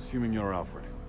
Assuming you're Alfred.